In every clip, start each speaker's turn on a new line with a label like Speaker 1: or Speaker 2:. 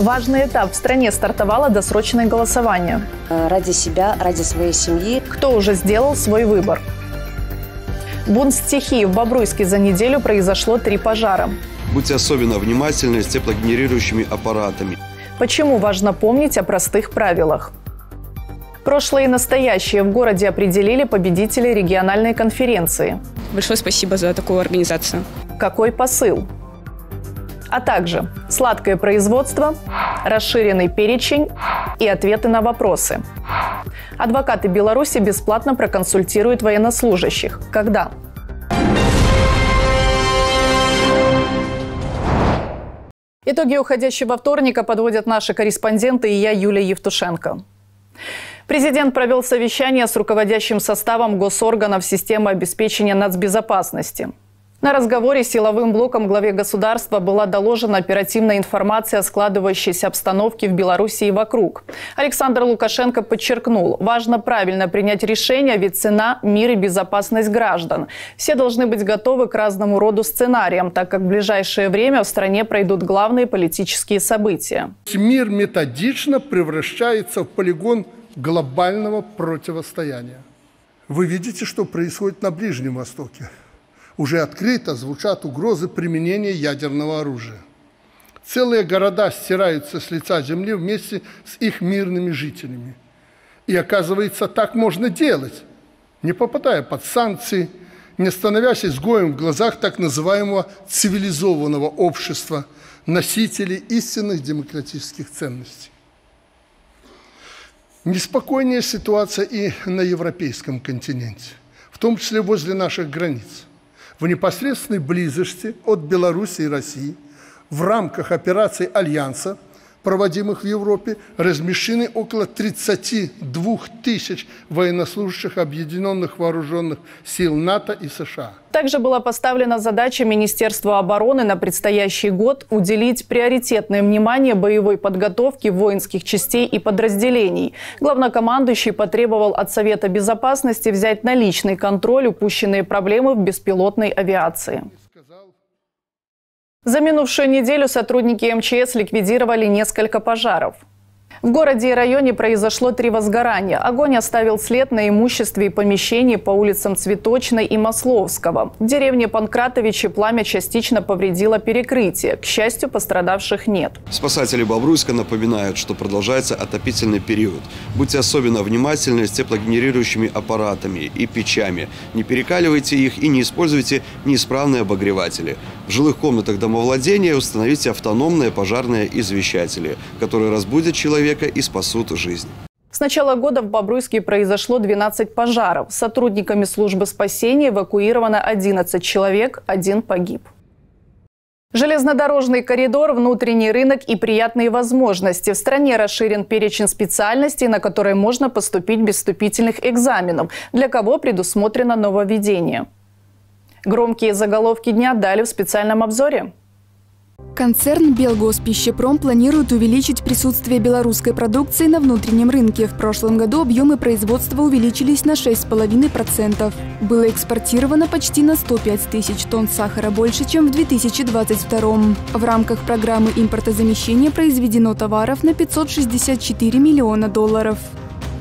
Speaker 1: Важный этап. В стране стартовало досрочное голосование.
Speaker 2: Ради себя, ради своей семьи.
Speaker 1: Кто уже сделал свой выбор? Бунт стихии. В Бобруйске за неделю произошло три пожара.
Speaker 3: Будьте особенно внимательны с теплогенерирующими аппаратами.
Speaker 1: Почему важно помнить о простых правилах? Прошлое и настоящее в городе определили победителей региональной конференции.
Speaker 4: Большое спасибо за такую организацию.
Speaker 1: Какой посыл? А также сладкое производство, расширенный перечень и ответы на вопросы. Адвокаты Беларуси бесплатно проконсультируют военнослужащих. Когда? Итоги уходящего вторника подводят наши корреспонденты и я, Юлия Евтушенко. Президент провел совещание с руководящим составом госорганов системы обеспечения нацбезопасности. На разговоре с силовым блоком главе государства была доложена оперативная информация о складывающейся обстановке в Беларуси и вокруг. Александр Лукашенко подчеркнул, важно правильно принять решение, ведь цена – мир и безопасность граждан. Все должны быть готовы к разному роду сценариям, так как в ближайшее время в стране пройдут главные политические события.
Speaker 5: Мир методично превращается в полигон глобального противостояния. Вы видите, что происходит на Ближнем Востоке уже открыто звучат угрозы применения ядерного оружия. Целые города стираются с лица земли вместе с их мирными жителями. И оказывается, так можно делать, не попадая под санкции, не становясь изгоем в глазах так называемого цивилизованного общества, носителей истинных демократических ценностей. Неспокойнее ситуация и на европейском континенте, в том числе возле наших границ – в непосредственной близости от Беларуси и России в рамках операций Альянса, проводимых в Европе, размещены около 32 тысяч военнослужащих Объединенных Вооруженных Сил НАТО и США.
Speaker 1: Также была поставлена задача Министерства обороны на предстоящий год уделить приоритетное внимание боевой подготовке воинских частей и подразделений. Главнокомандующий потребовал от Совета Безопасности взять на личный контроль упущенные проблемы в беспилотной авиации. За минувшую неделю сотрудники МЧС ликвидировали несколько пожаров. В городе и районе произошло три возгорания. Огонь оставил след на имуществе и помещении по улицам Цветочной и Масловского. В деревне Панкратовичи пламя частично повредило перекрытие. К счастью, пострадавших нет.
Speaker 3: Спасатели Бобруйска напоминают, что продолжается отопительный период. Будьте особенно внимательны с теплогенерирующими аппаратами и печами. Не перекаливайте их и не используйте неисправные обогреватели. В жилых комнатах домовладения установите автономные пожарные извещатели, которые разбудят человека и спасут жизнь.
Speaker 1: С начала года в Бобруйске произошло 12 пожаров. Сотрудниками службы спасения эвакуировано 11 человек, один погиб. Железнодорожный коридор, внутренний рынок и приятные возможности. В стране расширен перечень специальностей, на которые можно поступить без вступительных экзаменов. Для кого предусмотрено нововведение. Громкие заголовки дня дали в специальном обзоре.
Speaker 6: Концерн «Белгоспищепром» планирует увеличить присутствие белорусской продукции на внутреннем рынке. В прошлом году объемы производства увеличились на 6,5%. Было экспортировано почти на 105 тысяч тонн сахара больше, чем в 2022. В рамках программы импортозамещения произведено товаров на 564 миллиона долларов.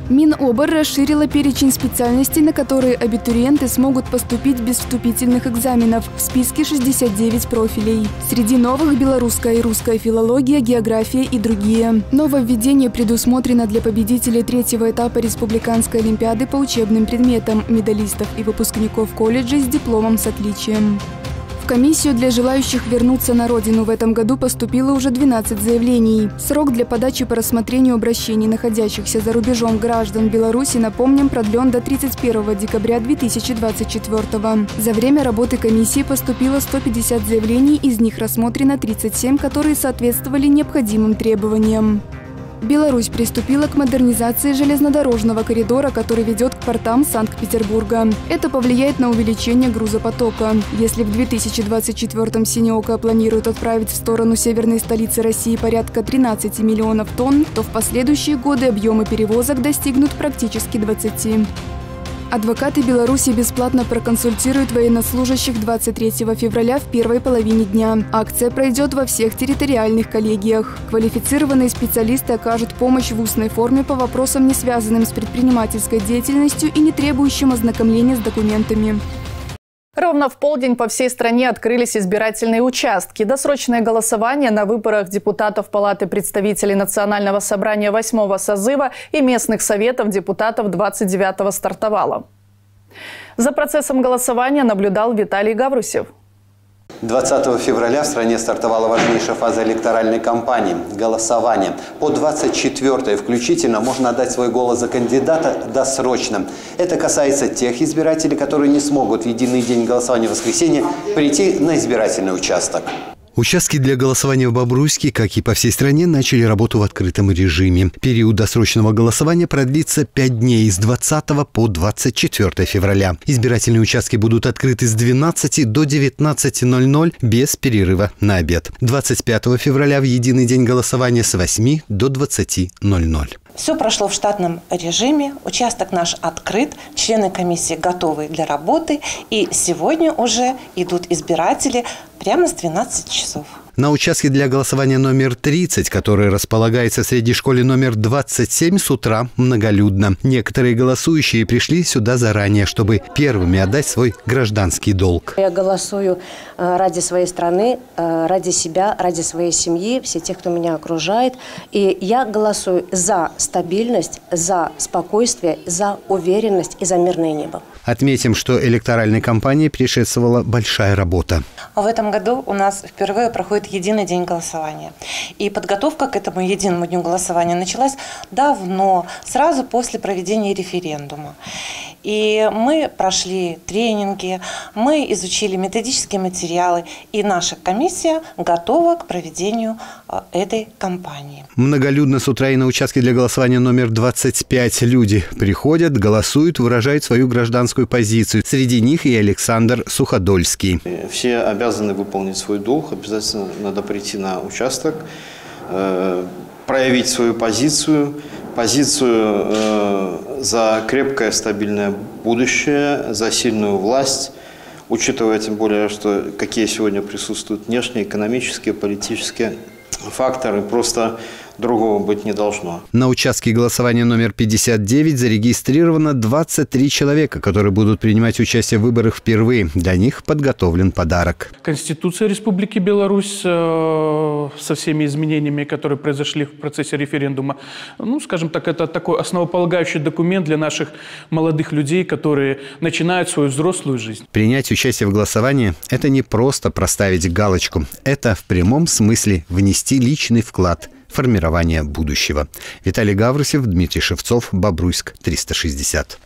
Speaker 6: Минобор расширила перечень специальностей, на которые абитуриенты смогут поступить без вступительных экзаменов. В списке 69 профилей. Среди новых – белорусская и русская филология, география и другие. Нововведение предусмотрено для победителей третьего этапа Республиканской Олимпиады по учебным предметам, медалистов и выпускников колледжей с дипломом с отличием комиссию для желающих вернуться на родину в этом году поступило уже 12 заявлений. Срок для подачи по рассмотрению обращений, находящихся за рубежом граждан Беларуси, напомним, продлен до 31 декабря 2024 За время работы комиссии поступило 150 заявлений, из них рассмотрено 37, которые соответствовали необходимым требованиям. Беларусь приступила к модернизации железнодорожного коридора, который ведет к портам Санкт-Петербурга. Это повлияет на увеличение грузопотока. Если в 2024-м Синеока планирует отправить в сторону северной столицы России порядка 13 миллионов тонн, то в последующие годы объемы перевозок достигнут практически 20. Адвокаты Беларуси бесплатно проконсультируют военнослужащих 23 февраля в первой половине дня. Акция пройдет во всех территориальных коллегиях. Квалифицированные специалисты окажут помощь в устной форме по вопросам, не связанным с предпринимательской деятельностью и не требующим ознакомления с документами.
Speaker 1: Ровно в полдень по всей стране открылись избирательные участки. Досрочное голосование на выборах депутатов Палаты представителей Национального собрания 8 созыва и местных советов депутатов 29-го стартовало. За процессом голосования наблюдал Виталий Гаврусев.
Speaker 7: 20 февраля в стране стартовала важнейшая фаза электоральной кампании – голосование. По 24 включительно можно отдать свой голос за кандидата досрочно. Это касается тех избирателей, которые не смогут в единый день голосования в воскресенье прийти на избирательный участок.
Speaker 8: Участки для голосования в Бобруйске, как и по всей стране, начали работу в открытом режиме. Период досрочного голосования продлится 5 дней с 20 по 24 февраля. Избирательные участки будут открыты с 12 до 19.00 без перерыва на обед. 25 февраля в единый день голосования с 8 до 20.00.
Speaker 9: Все прошло в штатном режиме, участок наш открыт, члены комиссии готовы для работы, и сегодня уже идут избиратели прямо с 12 часов.
Speaker 8: На участке для голосования номер 30, который располагается среди школе номер 27, с утра многолюдно. Некоторые голосующие пришли сюда заранее, чтобы первыми отдать свой гражданский долг.
Speaker 2: Я голосую э, ради своей страны, э, ради себя, ради своей семьи, все тех, кто меня окружает. И я голосую за стабильность, за спокойствие, за уверенность и за мирное небо.
Speaker 8: Отметим, что электоральной кампании предшествовала большая работа.
Speaker 9: В этом году у нас впервые проходит единый день голосования. И подготовка к этому единому дню голосования началась давно, сразу после проведения референдума. И мы прошли тренинги, мы изучили методические материалы, и наша комиссия готова к проведению э, этой кампании.
Speaker 8: Многолюдно с утра и на участке для голосования номер 25 люди приходят, голосуют, выражают свою гражданскую позицию. Среди них и Александр Суходольский.
Speaker 10: Все обязаны выполнить свой долг, обязательно надо прийти на участок, э, проявить свою позицию, позицию э, за крепкое стабильное будущее, за сильную власть, учитывая тем более, что какие сегодня присутствуют внешние, экономические, политические факторы. Просто другого быть не должно.
Speaker 8: На участке голосования номер 59 зарегистрировано 23 человека, которые будут принимать участие в выборах впервые. Для них подготовлен подарок.
Speaker 11: Конституция Республики Беларусь э, со всеми изменениями, которые произошли в процессе референдума, ну, скажем так, это такой основополагающий документ для наших молодых людей, которые начинают свою взрослую жизнь.
Speaker 8: Принять участие в голосовании – это не просто проставить галочку. Это в прямом смысле внести личный вклад – формирования будущего. Виталий Гаврусев, Дмитрий Шевцов, Бобруйск, 360.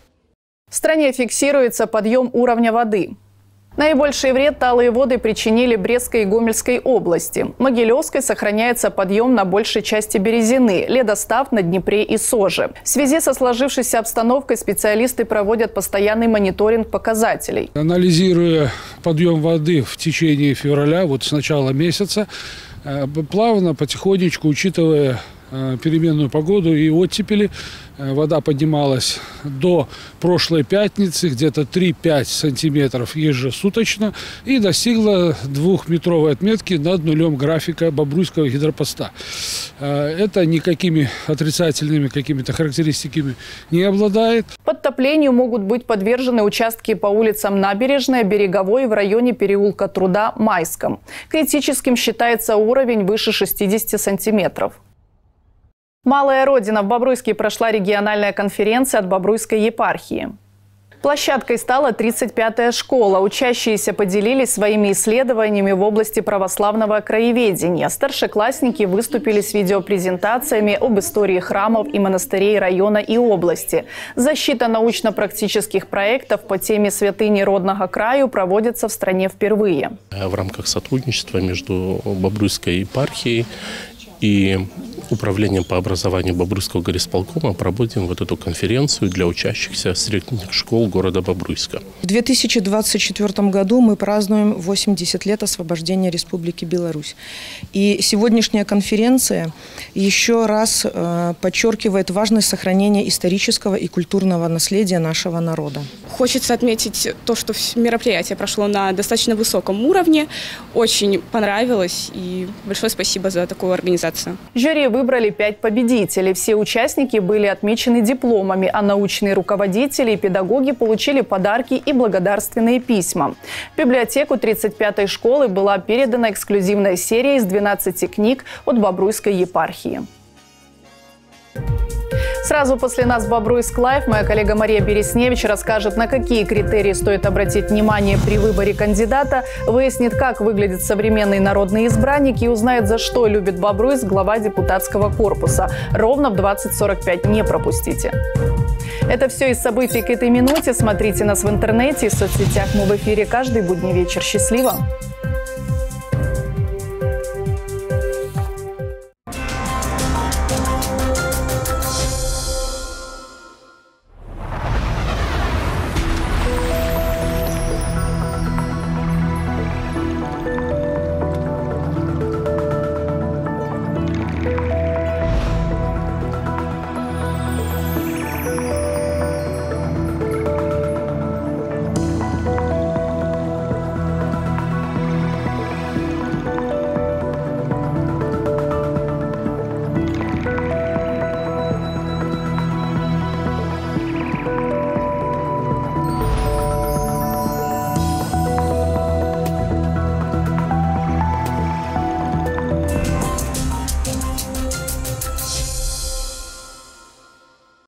Speaker 1: В стране фиксируется подъем уровня воды. Наибольший вред талые воды причинили Брестской и Гомельской области. В Могилевской сохраняется подъем на большей части Березины, ледостав на Днепре и Соже. В связи со сложившейся обстановкой специалисты проводят постоянный мониторинг показателей.
Speaker 12: Анализируя подъем воды в течение февраля, вот с начала месяца, плавно, потихонечку, учитывая э, переменную погоду и оттепели, Э, вода поднималась до прошлой пятницы, где-то 3-5 сантиметров ежесуточно, и достигла двухметровой отметки над нулем графика Бобруйского гидропоста. Э, это никакими отрицательными какими-то характеристиками не обладает.
Speaker 1: Подтоплению могут быть подвержены участки по улицам Набережная, Береговой в районе переулка Труда Майском. Критическим считается уровень выше 60 сантиметров. Малая Родина в Бобруйске прошла региональная конференция от Бобруйской епархии. Площадкой стала 35-я школа. Учащиеся поделились своими исследованиями в области православного краеведения. Старшеклассники выступили с видеопрезентациями об истории храмов и монастырей района и области. Защита научно-практических проектов по теме святыни родного краю проводится в стране впервые.
Speaker 13: В рамках сотрудничества между Бобруйской епархией и управлением по образованию Бобруйского горисполкома проводим вот эту конференцию для учащихся средних школ города Бобруйска.
Speaker 14: В 2024 году мы празднуем 80 лет освобождения Республики Беларусь. И сегодняшняя конференция еще раз э, подчеркивает важность сохранения исторического и культурного наследия нашего народа.
Speaker 4: Хочется отметить то, что мероприятие прошло на достаточно высоком уровне. Очень понравилось и большое спасибо за такую организацию.
Speaker 1: Жюри выбрали пять победителей. Все участники были отмечены дипломами, а научные руководители и педагоги получили подарки и благодарственные письма. В библиотеку 35-й школы была передана эксклюзивная серия из 12 книг от Бобруйской епархии. Сразу после нас Бобруйск Лайв моя коллега Мария Бересневич расскажет, на какие критерии стоит обратить внимание при выборе кандидата, выяснит, как выглядит современный народный избранник и узнает, за что любит Бобруйск глава депутатского корпуса. Ровно в 20.45 не пропустите. Это все из событий к этой минуте. Смотрите нас в интернете и в соцсетях. Мы в эфире каждый будний вечер. Счастливо!